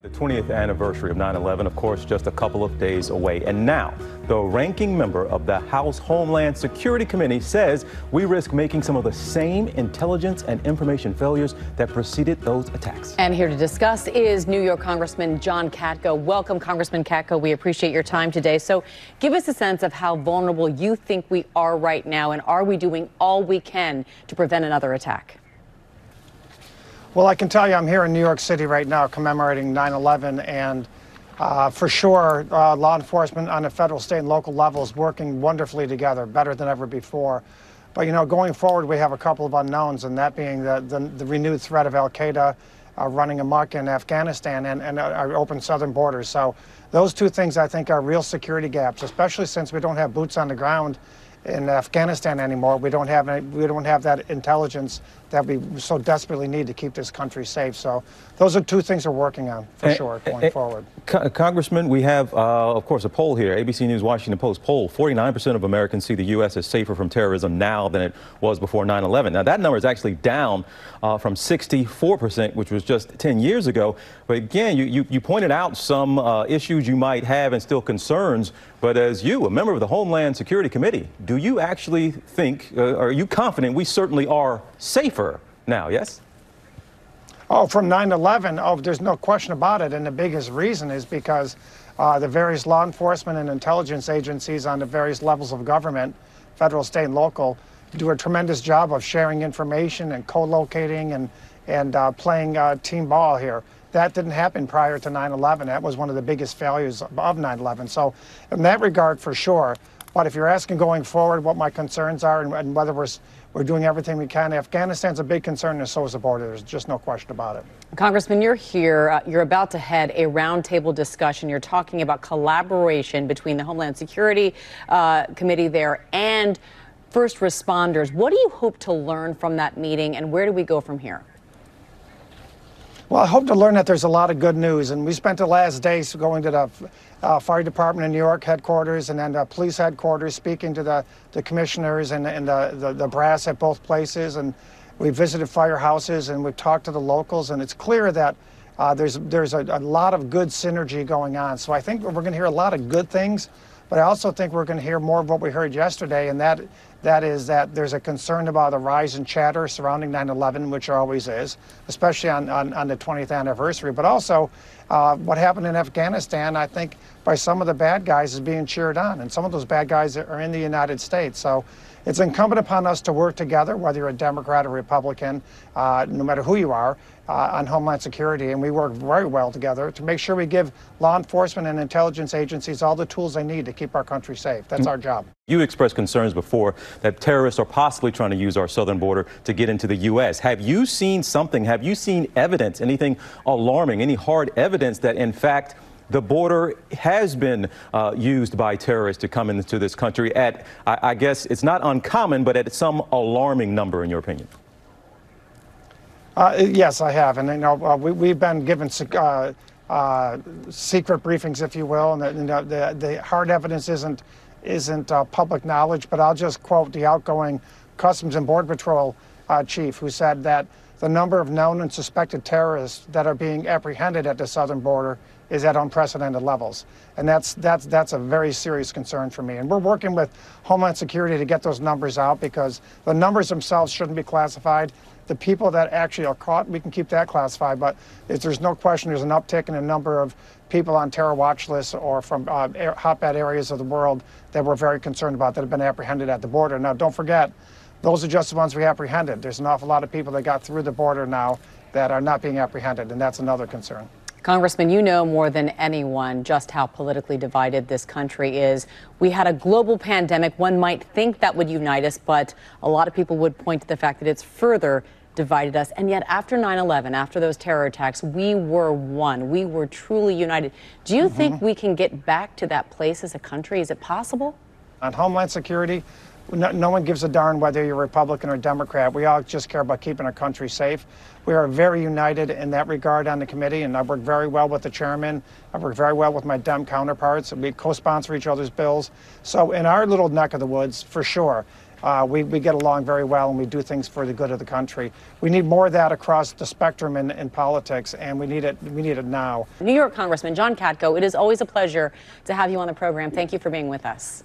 The 20th anniversary of 9 11, of course, just a couple of days away. And now, the ranking member of the House Homeland Security Committee says we risk making some of the same intelligence and information failures that preceded those attacks. And here to discuss is New York Congressman John Katko. Welcome, Congressman Katko. We appreciate your time today. So, give us a sense of how vulnerable you think we are right now, and are we doing all we can to prevent another attack? Well, I can tell you I'm here in New York City right now commemorating 9 11, and uh, for sure, uh, law enforcement on the federal, state, and local levels working wonderfully together, better than ever before. But you know, going forward, we have a couple of unknowns, and that being the, the, the renewed threat of Al Qaeda uh, running amok in Afghanistan and, and our open southern borders. So, those two things I think are real security gaps, especially since we don't have boots on the ground in Afghanistan anymore. We don't have any, we don't have that intelligence that we so desperately need to keep this country safe. So those are two things we're working on for sure going forward. Congressman, we have, uh, of course, a poll here. ABC News Washington Post poll: 49% of Americans see the U.S. as safer from terrorism now than it was before 9/11. Now that number is actually down uh, from 64%, which was just 10 years ago. But again, you you, you pointed out some uh, issues you might have and still concerns. But as you, a member of the Homeland Security Committee, do you actually think, uh, are you confident we certainly are safer now, yes? Oh, from 9 11, oh, there's no question about it. And the biggest reason is because uh, the various law enforcement and intelligence agencies on the various levels of government, federal, state, and local, do a tremendous job of sharing information and co locating and, and uh, playing uh, team ball here. That didn't happen prior to 9 11. That was one of the biggest failures of 9 11. So, in that regard, for sure. But if you're asking going forward what my concerns are and, and whether we're, we're doing everything we can, Afghanistan's a big concern, and so is the border. There's just no question about it. Congressman, you're here. Uh, you're about to head a roundtable discussion. You're talking about collaboration between the Homeland Security uh, Committee there and first responders. What do you hope to learn from that meeting, and where do we go from here? Well, I hope to learn that there's a lot of good news. And we spent the last days going to the uh, fire department in New York headquarters and then the police headquarters, speaking to the, the commissioners and, and the, the, the brass at both places. And we visited firehouses and we've talked to the locals. And it's clear that uh, there's, there's a, a lot of good synergy going on. So I think we're going to hear a lot of good things. But I also think we're going to hear more of what we heard yesterday, and that that is that there's a concern about the rise in chatter surrounding 9/11, which always is, especially on, on, on the 20th anniversary. But also, uh, what happened in Afghanistan, I think, by some of the bad guys is being cheered on, and some of those bad guys are in the United States. So it's incumbent upon us to work together, whether you're a Democrat or Republican, uh, no matter who you are, uh, on Homeland Security. And we work very well together to make sure we give law enforcement and intelligence agencies all the tools they need to keep our country safe. That's our job. You expressed concerns before that terrorists are possibly trying to use our southern border to get into the U.S. Have you seen something? Have you seen evidence, anything alarming, any hard evidence that, in fact, the border has been uh, used by terrorists to come into this country at, I, I, guess it's not uncommon, but at some alarming number, in your opinion? Uh, yes, I have. And, you know, uh, we, have been given uh, uh, secret briefings, if you will, and the, you know, the, the hard evidence isn't, isn't uh, public knowledge, but I'll just quote the outgoing Customs and Border Patrol chief who said that the number of known and suspected terrorists that are being apprehended at the southern border is at unprecedented levels. And that's, that's, that's a very serious concern for me. And we're working with Homeland Security to get those numbers out because the numbers themselves shouldn't be classified. The people that actually are caught, we can keep that classified, but there's no question there's an uptick in the number of people on terror watch lists or from uh, hotbed areas of the world that we're very concerned about that have been apprehended at the border. Now, don't forget, those are just the ones we apprehended. There's an awful lot of people that got through the border now that are not being apprehended, and that's another concern. Congressman, you know more than anyone just how politically divided this country is. We had a global pandemic. One might think that would unite us, but a lot of people would point to the fact that it's further divided us. And yet, after 9 11, after those terror attacks, we were one. We were truly united. Do you mm -hmm. think we can get back to that place as a country? Is it possible? On Homeland Security, no, no, one gives a darn whether you're Republican or Democrat. We all just care about keeping our country safe. We are very united in that regard on the committee, and I work very well with the chairman. I work very well with my Dem counterparts. We co-sponsor each other's bills. So in our little neck of the woods, for sure, uh, we, we get along very well and we do things for the good of the country. We need more of that across the spectrum in, in politics, and we need it. We need it now. New York Congressman John Katko, it is always a pleasure to have you on the program. Thank you for being with us.